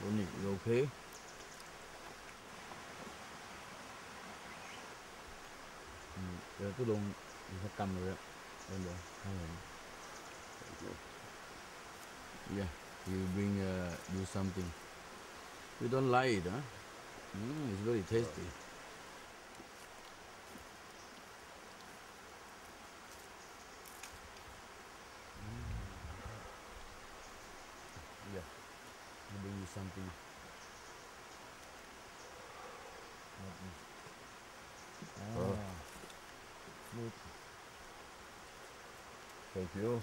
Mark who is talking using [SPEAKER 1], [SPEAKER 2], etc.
[SPEAKER 1] 오늘 이렇게 giờ cứ đun hết cầm rồi đó lên rồi hai người yeah you bring uh, do something you don't like it huh Mm, it's very tasty. Mm. Yeah, I'll bring you something.
[SPEAKER 2] À. Good.
[SPEAKER 1] Thank you.